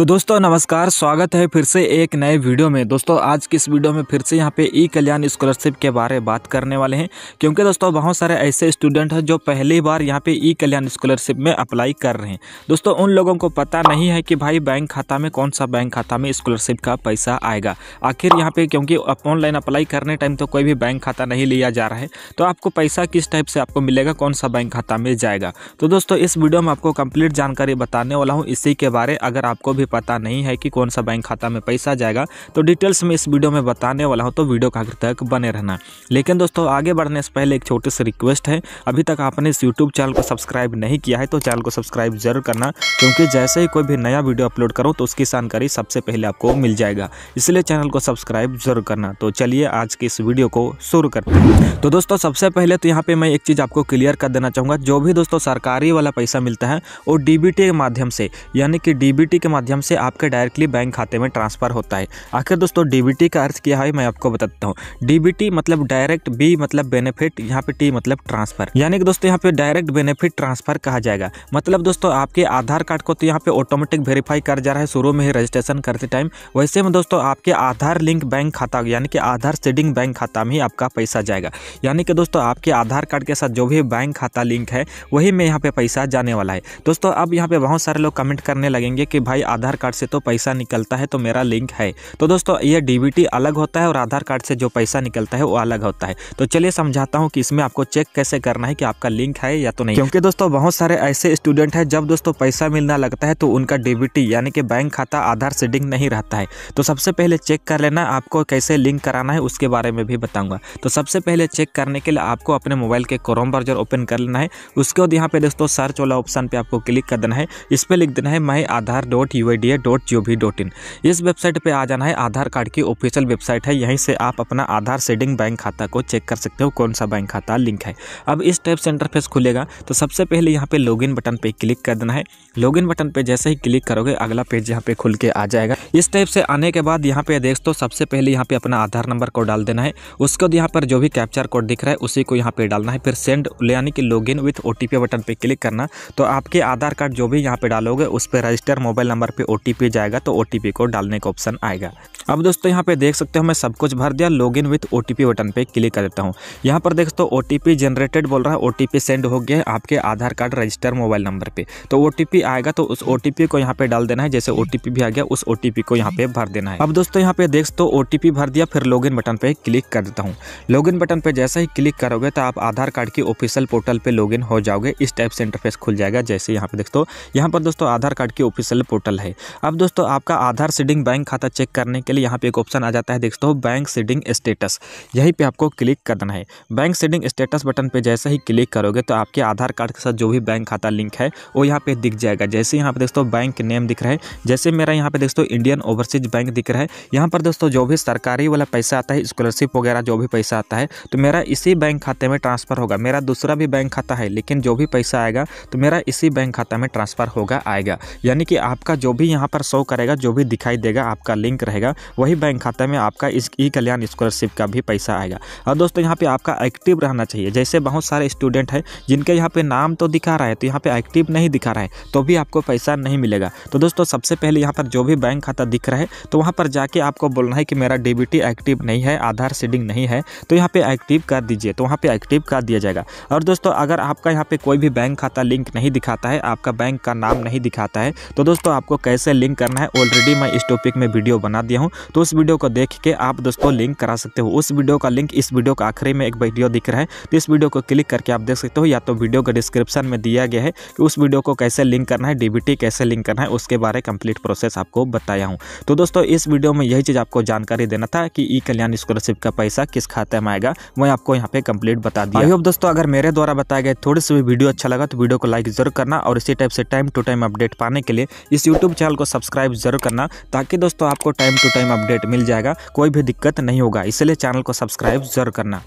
तो दोस्तों, नमस्कार, स्वागत है फिर से एक नए वीडियो में। दोस्तों, आज की इस वीडियो में फिर से यहाँ पे ई कल्याण स्कॉलरशिप के बारे में बात करने वाले हैं, क्योंकि दोस्तों, बहुत सारे ऐसे स्टूडेंट हैं जो पहली बार यहाँ पे ई कल्याण स्कॉलरशिप में अप्लाई कर रहे हैं। दोस्तों, उन लोगों को पता नहीं है कि भाई बैंक खाता में, कौन सा बैंक खाता में स्कॉलरशिप का पैसा आएगा। आखिर यहाँ पर क्योंकि ऑनलाइन अप्लाई करने टाइम तो कोई भी बैंक खाता नहीं लिया जा रहा है तो आपको पैसा किस टाइप से आपको मिलेगा, कौन सा बैंक खाता में जाएगा। तो दोस्तों, इस वीडियो में आपको कंप्लीट जानकारी बताने वाला हूँ, इसी के बारे अगर आपको भी पता नहीं है कि कौन सा बैंक खाता में पैसा जाएगा तो डिटेल्स में इस वीडियो में बताने वाला हूँ तो वीडियो का आखिर तक बने रहना। लेकिन दोस्तों, आगे बढ़ने से पहले एक छोटी सी रिक्वेस्ट है, अभी तक आपने इस यूट्यूब चैनल को सब्सक्राइब नहीं किया है तो चैनल को सब्सक्राइब ज़रूर करना, क्योंकि जैसे ही कोई भी नया वीडियो अपलोड करो तो उसकी जानकारी सबसे पहले आपको मिल जाएगा। इसलिए चैनल को सब्सक्राइब ज़रूर करना। तो चलिए आज की इस वीडियो को शुरू करते हैं। तो दोस्तों, सबसे पहले तो यहाँ पे मैं एक चीज़ आपको क्लियर कर देना चाहूँगा, जो भी दोस्तों सरकारी वाला पैसा मिलता है, वो डीबीटी के माध्यम से, यानी कि डीबीटी के माध्यम से आपके डायरेक्टली बैंक खाते में ट्रांसफ़र होता है। आखिर दोस्तों डीबीटी का अर्थ क्या है, मैं आपको बताता हूँ। डीबीटी मतलब डायरेक्ट बी मतलब बेनिफिट यहाँ पे टी मतलब ट्रांसफ़र यानी कि दोस्तों, यहाँ पे डायरेक्ट बेनिफिट ट्रांसफ़र कहा जाएगा। मतलब दोस्तों, आपके आधार कार्ड को तो यहाँ पे ऑटोमेटिक वेरीफाई कर जा रहा है, शुरू में ही रजिस्ट्रेशन करते टाइम वैसे में दोस्तों, आपके आधार लिंक बैंक खाता, यानी कि आधार सीडिंग बैंक खाता में ही आपका पैसा जाएगा। यानी कि दोस्तों, आपके आधार कार्ड के साथ जो भी बैंक खाता लिंक है, वही में यहाँ पे पैसा जाने वाला है। दोस्तों, अब यहाँ पे बहुत सारे लोग कमेंट करने लगेंगे कि भाई आधार कार्ड से तो पैसा निकलता है तो मेरा लिंक है। तो दोस्तों, ये डीबीटी अलग होता है और आधार कार्ड से जो पैसा निकलता है, वो अलग होता है। तो चलिए समझाता हूँ कि इसमें आपको चेक कैसे करना है कि आपका लिंक है या तो नहीं। क्योंकि दोस्तों, बहुत सारे ऐसे स्टूडेंट हैं, जब दोस्तों पैसा मिलना लगता है तो उनका डीबीटी यानी कि बैंक खाता आधार सीडिंग नहीं रहता है। तो सबसे पहले चेक कर लेना आपको कैसे लिंक कराना है, उसके बारे में भी बताऊँगा। तो सबसे पहले चेक करने के लिए आपको अपने मोबाइल के क्रोम ब्राउज़र ओपन कर लेना है। उसके बाद यहाँ पे दोस्तों सर्च वाला ऑप्शन पे आपको क्लिक कर देना है। इस पर लिख देना है my Aadhaar dot U dot in इस वेबसाइट पे आ जाना है, आधार कार्ड की ऑफिशियल वेबसाइट है, यहीं से आप अपना आधार सेडिंग बैंक खाता को चेक कर सकते हो, कौन सा बैंक खाता लिंक है। अब इस टाइप से इंटरफेस खुलेगा तो सबसे पहले यहाँ पे लॉगिन बटन पे क्लिक कर देना है। लॉगिन बटन पे जैसे ही क्लिक करोगे, अगला पेज यहाँ पे खुल के आ जाएगा। इस टाइप से आने के बाद यहाँ पे देख तो सबसे पहले यहाँ पे अपना आधार नंबर को डाल देना है। उसके बाद यहाँ पर जो भी कैप्चर कोड दिख रहा है, उसी को यहाँ पे डालना है। फिर सेंड यानी कि लॉगिन विथ ओ बटन पे क्लिक करना। तो आपके आधार कार्ड जो भी यहाँ पे डालोगे, उस पर रजिस्टर मोबाइल नंबर पे ओ जाएगा तो ओटीपी को डालने का ऑप्शन आएगा अब दोस्तों यहाँ पे देख सकते हो मैं सब कुछ भर दिया लॉगिन विथ ओ बटन पे क्लिक कर देता हूँ यहाँ पर देख तो ओ जनरेटेड बोल रहा है ओ सेंड हो गया आपके Aadhaar card register mobile number पे तो ओ आएगा तो उस ओटीपी को यहाँ पे डाल देना है जैसे ओटीपी भी आ गया उस ओटीपी को यहाँ पे भर देना है अब दोस्तों यहाँ पे देख तो ओ भर दिया फिर लॉगिन बटन पे क्लिक कर देता हूँ लॉगिन बटन पे जैसे ही क्लिक करोगे तो आप आधार कार्ड की ऑफिशियल पोर्टल पे लॉगिन हो जाओगे इस टाइप से इंटरफेस खुल जाएगा जैसे यहाँ पे देख तो यहाँ पर दोस्तों आधार कार्ड की ऑफिशियल पोर्टल है अब दोस्तों, आपका आधार सीडिंग बैंक खाता चेक करने के लिए यहाँ पे एक ऑप्शन आ जाता है, देख हो, बैंक सीडिंग स्टेटस। यहीं पे आपको क्लिक कर देना है। बैंक सीडिंग स्टेटस बटन पे जैसे ही क्लिक करोगे तो आपके आधार कार्ड के साथ जो भी बैंक खाता लिंक है, वो यहाँ पे दिख जाएगा। जैसे यहाँ पे दोस्तों बैंक नेम दिख रहा है, जैसे मेरा यहाँ पे दोस्तों इंडियन ओवरसीज बैंक दिख रहा है। यहाँ पर दोस्तों, जो भी सरकारी वाला पैसा आता है, स्कॉलरशिप वगैरह जो भी पैसा आता है तो मेरा इसी बैंक खाते में ट्रांसफ़र होगा। मेरा दूसरा भी बैंक खाता है, लेकिन जो भी पैसा आएगा तो मेरा इसी बैंक खाता में ट्रांसफ़र होगा, आएगा। यानी कि आपका जो भी यहाँ पर शो करेगा, जो भी दिखाई देगा, आपका लिंक रहेगा। वही बैंक खाता में आपका इस ई कल्याण स्कॉलरशिप का भी पैसा आएगा। और दोस्तों, यहाँ पे आपका एक्टिव रहना चाहिए। जैसे बहुत सारे स्टूडेंट हैं, जिनके यहाँ पे नाम तो दिखा रहा है तो यहाँ पे एक्टिव नहीं दिखा रहा है तो भी आपको पैसा नहीं मिलेगा। तो दोस्तों, सबसे पहले यहाँ पर जो भी बैंक खाता दिख रहा है तो वहाँ पर जाके आपको बोलना है कि मेरा डीबीटी एक्टिव नहीं है, आधार सीडिंग नहीं है तो यहाँ पे एक्टिव कर दीजिए तो वहाँ पे एक्टिव कर दिया जाएगा। और दोस्तों, अगर आपका यहाँ पे कोई भी बैंक खाता लिंक नहीं दिखाता है, आपका बैंक का नाम नहीं दिखाता है तो दोस्तों, आपको कैसे लिंक करना है ऑलरेडी मैं इस टॉपिक में वीडियो बना दिया हूँ। तो उस वीडियो को देख के आप दोस्तों लिंक करा सकते हो। उस वीडियो का लिंक इस वीडियो का आखिरी में एक वीडियो दिख रहा है। तो इस वीडियो को क्लिक करके आप देख सकते हो, या तो वीडियो का डिस्क्रिप्शन में दिया गया है कि उस वीडियो को कैसे लिंक करना है डीबीटी कैसे लिंक करना है, उसके बारे कंप्लीट प्रोसेस आपको बताया हूँ। तो दोस्तों, इस वीडियो में यही चीज़ आपको जानकारी देना था कि ई कल्याण स्कॉलरशिप का पैसा किस खाते में आएगा। मैं आपको यहाँ पे कंप्लीट बता दिया। होप दोस्तों, अगर मेरे द्वारा बताया गया थोड़ी सी वीडियो अच्छा लगा तो वीडियो को लाइक ज़रूर करना और इसी टाइप से टाइम टू टाइम अपडेट पाने के लिए इस यूट्यूब चैनल को सब्सक्राइब ज़रूर करना ताकि दोस्तों आपको टाइम टू टाइम अपडेट मिल जाएगा, कोई भी दिक्कत नहीं होगा, इसलिए चैनल को सब्सक्राइब ज़रूर करना।